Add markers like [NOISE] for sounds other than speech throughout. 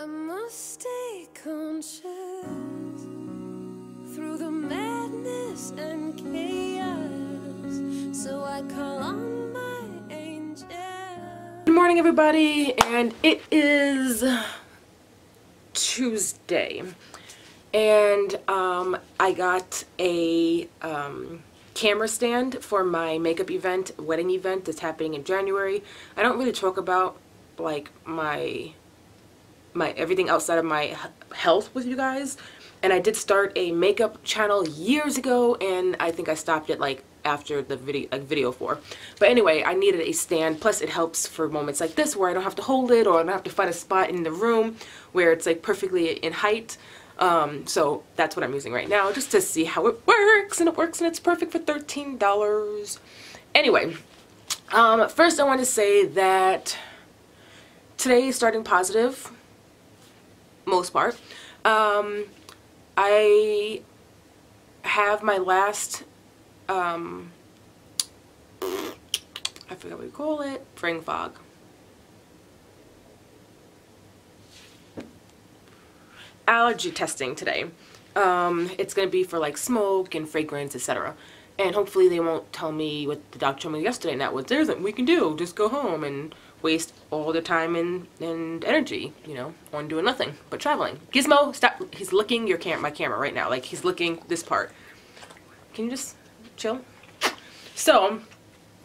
I must stay conscious through the madness and chaos. So I call on my angel. Good morning, everybody, and it is Tuesday, and um, I got a um, camera stand for my makeup event, wedding event that's happening in January. I don't really talk about like my my everything outside of my health with you guys. And I did start a makeup channel years ago and I think I stopped it like after the video like video for. But anyway I needed a stand. Plus it helps for moments like this where I don't have to hold it or I don't have to find a spot in the room where it's like perfectly in height. Um, so that's what I'm using right now just to see how it works. And it works and it's perfect for $13 anyway um, first I want to say that today is starting positive most part. Um, I have my last, um, I forget what you call it, brain fog. Allergy testing today. Um, it's going to be for like smoke and fragrance, etc. And hopefully they won't tell me what the doctor told me yesterday and that was, there's nothing we can do, just go home and waste all the time and, and energy, you know, on doing nothing but traveling. Gizmo, stop. He's looking your cam my camera right now. Like, he's looking this part. Can you just chill? So,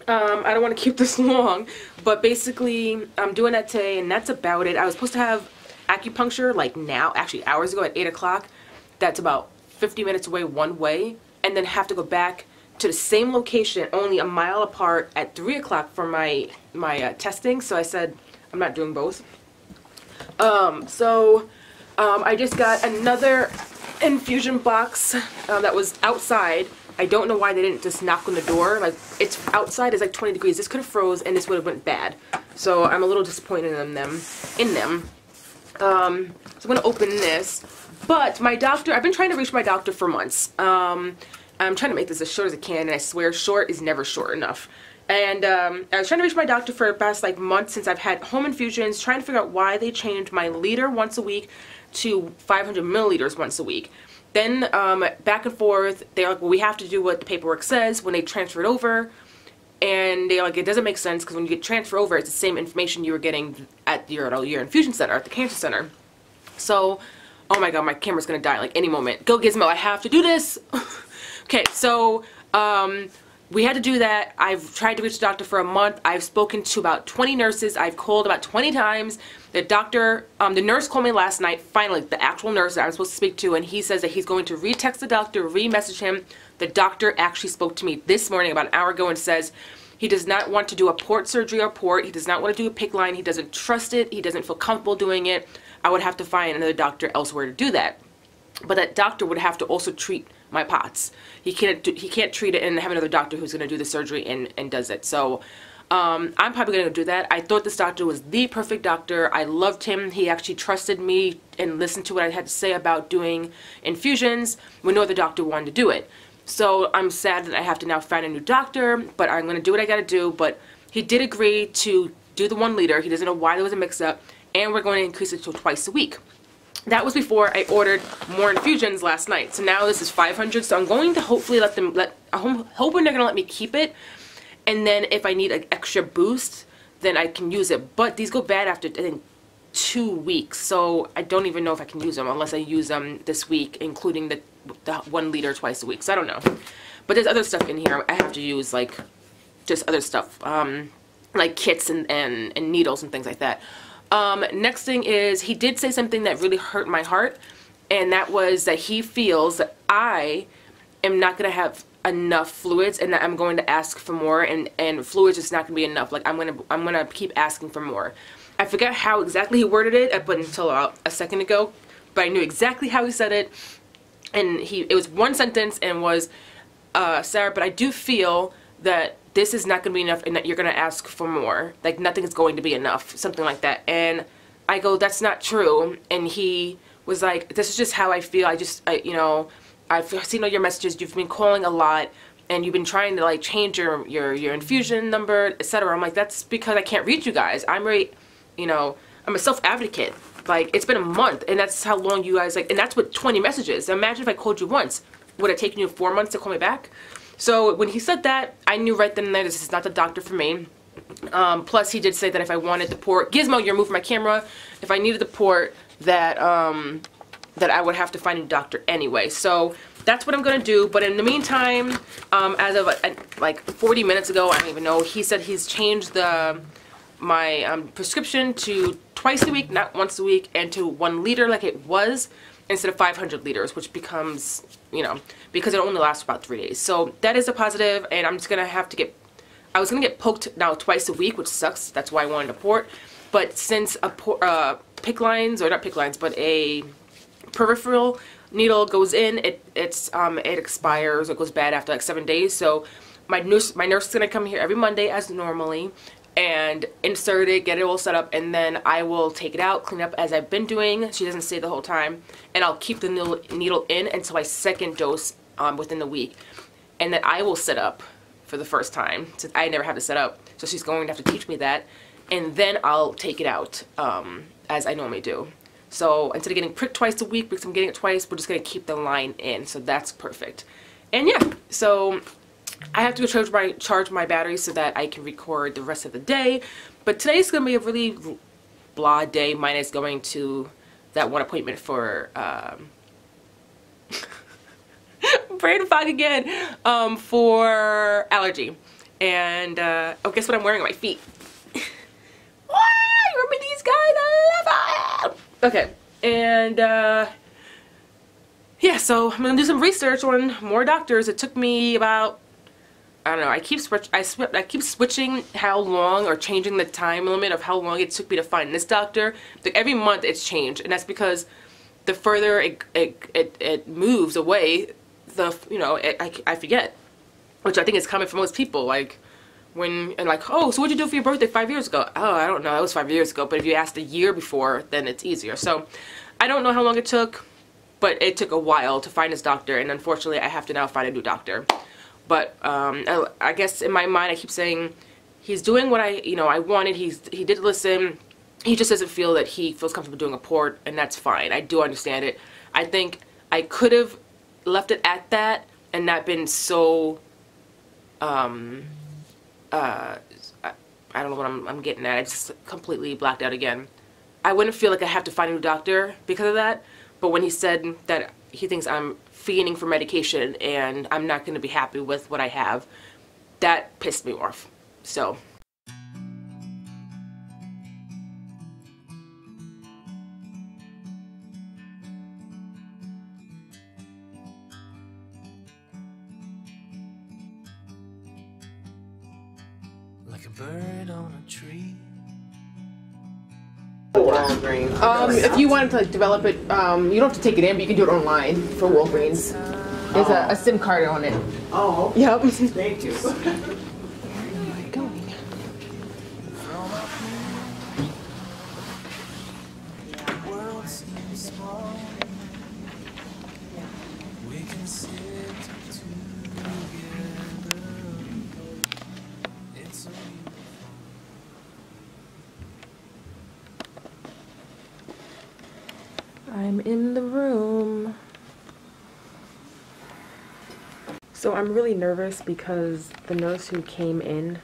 um, I don't want to keep [LAUGHS] this long, but basically, I'm doing that today, and that's about it. I was supposed to have acupuncture, like now, actually hours ago at 8 o'clock. That's about 50 minutes away one way, and then have to go back to the same location, only a mile apart at 3 o'clock for my, my uh, testing. So I said, I'm not doing both. Um, so um, I just got another infusion box uh, that was outside. I don't know why they didn't just knock on the door. Like, it's outside, it's like 20 degrees. This could have froze and this would have went bad. So I'm a little disappointed in them. In them. Um, so I'm going to open this. But my doctor, I've been trying to reach my doctor for months. Um, I'm trying to make this as short as I can, and I swear short is never short enough. And um, I was trying to reach my doctor for the past like month since I've had home infusions, trying to figure out why they changed my liter once a week to 500 milliliters once a week. Then um, back and forth, they're like, well, we have to do what the paperwork says when they transfer it over. And they're like, it doesn't make sense because when you get transferred over, it's the same information you were getting at your, your infusion center, at the cancer center. So, oh my god, my camera's gonna die like any moment. Go Gizmo, I have to do this. [LAUGHS] Okay, so um, we had to do that. I've tried to reach the doctor for a month. I've spoken to about 20 nurses. I've called about 20 times. The doctor, um, the nurse called me last night, finally, the actual nurse that I'm supposed to speak to, and he says that he's going to re-text the doctor, re-message him. The doctor actually spoke to me this morning about an hour ago and says he does not want to do a port surgery or port. He does not want to do a PICC line. He doesn't trust it. He doesn't feel comfortable doing it. I would have to find another doctor elsewhere to do that. But that doctor would have to also treat my POTS. He can't do, he can't treat it and have another doctor who's going to do the surgery and, and does it. So um, I'm probably going to do that. I thought this doctor was the perfect doctor. I loved him. He actually trusted me and listened to what I had to say about doing infusions when no other doctor wanted to do it. So I'm sad that I have to now find a new doctor, but I'm going to do what I got to do. But he did agree to do the one liter. He doesn't know why there was a mix-up, and we're going to increase it to twice a week. That was before I ordered more infusions last night. So now this is 500. So I'm going to hopefully let them let. I'm hoping they're gonna let me keep it. And then if I need an extra boost, then I can use it. But these go bad after I think two weeks. So I don't even know if I can use them unless I use them this week, including the the one liter twice a week. So I don't know. But there's other stuff in here I have to use like just other stuff. Um, like kits and, and, and needles and things like that. Um, next thing is he did say something that really hurt my heart, and that was that he feels that I am not going to have enough fluids and that I'm going to ask for more and and fluids is not going to be enough like I'm going to I'm going to keep asking for more. I forget how exactly he worded it up until about a second ago, but I knew exactly how he said it and he it was one sentence and was uh Sarah, but I do feel that this is not going to be enough and you're going to ask for more. Like nothing is going to be enough, something like that. And I go, that's not true. And he was like, this is just how I feel. I just, I, you know, I've seen all your messages. You've been calling a lot and you've been trying to like change your, your, your infusion number, etc. I'm like, that's because I can't reach you guys. I'm very, you know, I'm a self-advocate. Like it's been a month, and that's how long you guys like, and that's what 20 messages. Imagine if I called you once, would it taken you four months to call me back? So when he said that, I knew right then and there this is not the doctor for me. Um, plus, he did say that if I wanted the port, Gizmo, you're moving my camera. If I needed the port, that um, that I would have to find a doctor anyway. So that's what I'm gonna do. But in the meantime, um, as of uh, like 40 minutes ago, I don't even know, he said he's changed the my um, prescription to twice a week, not once a week, and to one liter like it was instead of 500 liters, which becomes, you know, because it only lasts about three days. So that is a positive, and I'm just gonna have to get. I was gonna get poked now twice a week, which sucks. That's why I wanted a port. But since a port, uh, PICC lines or not pick lines, but a peripheral needle goes in, it it's um it expires. It goes bad after like seven days. So my nurse my nurse is gonna come here every Monday as normally and insert it, get it all set up, and then I will take it out, clean up as I've been doing. She doesn't stay the whole time, and I'll keep the needle, in until my second dose um, within the week, and then I will set up for the first time. So I never have to set up, so she's going to have to teach me that, and then I'll take it out um, as I normally do. So instead of getting pricked twice a week, because I'm getting it twice, we're just gonna keep the line in. So that's perfect. And yeah, so I have to go charge my charge my battery so that I can record the rest of the day. But today's gonna be a really blah day, minus going to that one appointment for um, [LAUGHS] brain fog again um, for allergy. And uh, oh, guess what I'm wearing on my feet? [LAUGHS] Remember these guys? I love them. Okay, and uh, yeah, so I'm gonna do some research on more doctors. It took me about I don't know. I keep switch. I sw I keep switching how long or changing the time limit of how long it took me to find this doctor. Like every month it's changed, and that's because the further it it it, it moves away, the you know it, I I forget, which I think is common for most people. Like when and like oh so what'd you do for your birthday five years ago oh i don't know that was five years ago but if you asked a year before then it's easier so i don't know how long it took but it took a while to find this doctor and unfortunately i have to now find a new doctor but um, I, I guess in my mind i keep saying he's doing what i you know i wanted he's he did listen he just doesn't feel that he feels comfortable doing a port and that's fine i do understand it i think i could have left it at that and not been so um uh, I, I don't know what I'm, I'm getting at. I just completely blacked out again. I wouldn't feel like I have to find a new doctor because of that. But when he said that he thinks I'm fiending for medication and I'm not going to be happy with what I have, that pissed me off. So like a bird on a tree. Um, if you wanted to like, develop it, um, you don't have to take it in, but you can do it online for Walgreens. There's a, a SIM card on it. Oh. Yep. Thank you. [LAUGHS] So I'm really nervous because the nurse who came in,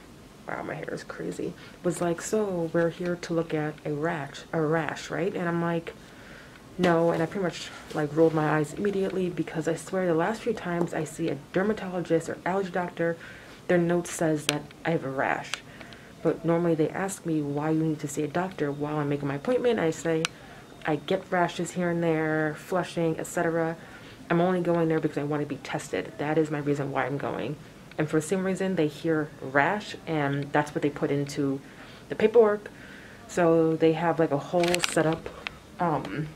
wow, my hair is crazy, was like, so we're here to look at a rash, a rash, right? And I'm like, no, and I pretty much like rolled my eyes immediately because I swear the last few times I see a dermatologist or allergy doctor, their note says that I have a rash. But normally they ask me why you need to see a doctor while I'm making my appointment. I say, I get rashes here and there, flushing, etc. I'm only going there because I want to be tested. That is my reason why I'm going. And for some reason, they hear rash, and that's what they put into the paperwork. So they have like a whole setup um,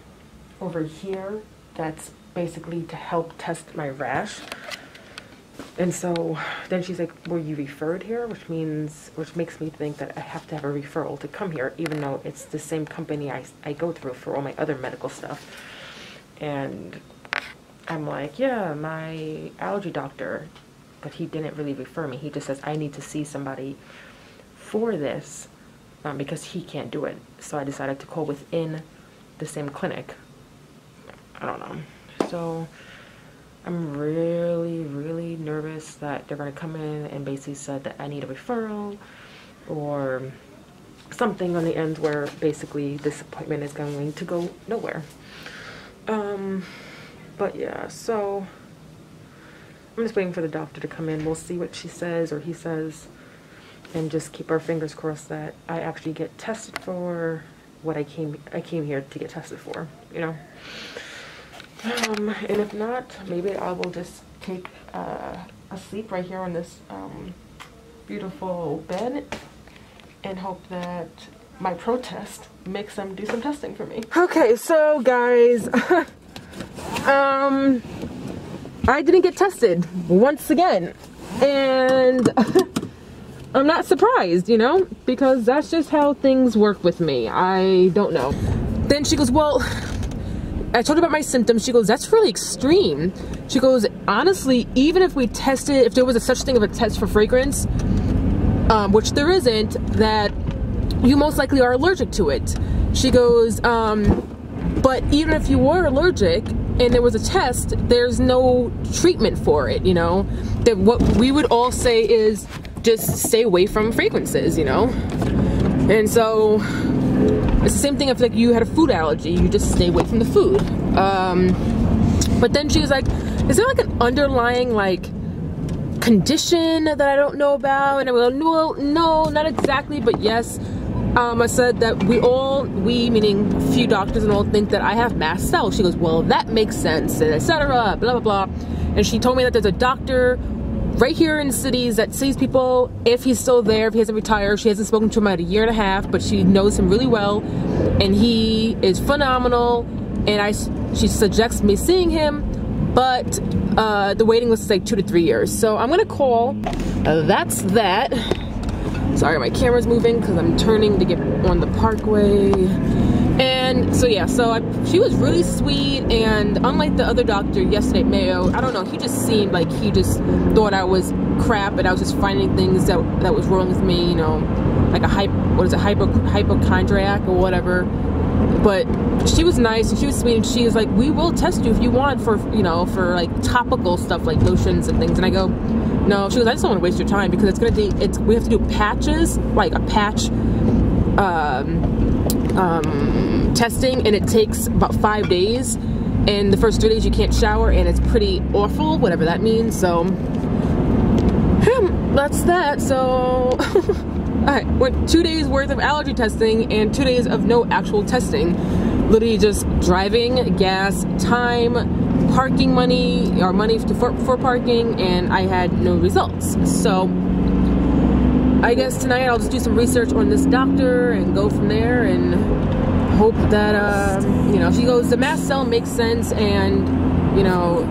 over here that's basically to help test my rash. And so then she's like, were you referred here? Which means, which makes me think that I have to have a referral to come here, even though it's the same company I, I go through for all my other medical stuff. And I'm like, yeah, my allergy doctor, but he didn't really refer me. He just says, I need to see somebody for this um, because he can't do it. So I decided to call within the same clinic. I don't know. So I'm really, really nervous that they're gonna come in and basically said that I need a referral or something on the end where basically this appointment is going to go nowhere. Um, but yeah, so I'm just waiting for the doctor to come in. We'll see what she says or he says and just keep our fingers crossed that I actually get tested for what I came I came here to get tested for, you know. Um, and if not, maybe I will just take uh, a sleep right here on this um, beautiful bed and hope that my protest makes them do some testing for me. Okay, so guys, [LAUGHS] um, I didn't get tested once again, and [LAUGHS] I'm not surprised, you know, because that's just how things work with me. I don't know. Then she goes, well, I told her about my symptoms. She goes, that's really extreme. She goes, honestly, even if we tested, if there was a such thing of a test for fragrance, um, which there isn't, that you most likely are allergic to it. She goes, um, but even if you were allergic and there was a test, there's no treatment for it, you know? That what we would all say is just stay away from fragrances, you know? And so it's the same thing if like you had a food allergy, you just stay away from the food. Um, but then she was like, is there like an underlying like condition that I don't know about? And I go, no, no, not exactly, but yes. Um, I said that we all, we meaning a few doctors and all, think that I have mast cells. She goes, well, that makes sense, and etc. Blah blah blah. And she told me that there's a doctor right here in cities that sees people if he's still there, if he hasn't retired. She hasn't spoken to him about a year and a half, but she knows him really well, and he is phenomenal. And I, she suggests me seeing him, but uh, the waiting list is like two to three years. So I'm gonna call. Uh, that's that. Sorry, my camera's moving because I'm turning to get on the parkway. And so yeah, so I, she was really sweet and unlike the other doctor yesterday, Mayo, I don't know, he just seemed like he just thought I was crap and I was just finding things that that was wrong with me, you know, like a hype, what is it, hypo, hypochondriac or whatever. But she was nice and she was sweet and she was like, we will test you if you want for, you know, for like topical stuff like lotions and things. And I go, no, she goes, I just don't want to waste your time because it's gonna be, it's, we have to do patches, like a patch, um, um, testing and it takes about five days. And the first three days you can't shower and it's pretty awful, whatever that means. So, that's that. So, [LAUGHS] I went two days worth of allergy testing and two days of no actual testing. Literally just driving, gas, time, parking money or money for, for parking and I had no results. So I guess tonight I'll just do some research on this doctor and go from there and hope that, uh, you know, she goes, the mast cell makes sense and, you know,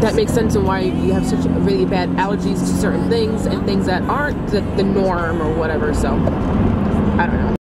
that makes sense and why you have such really bad allergies to certain things and things that aren't the, the norm or whatever. So, I don't know.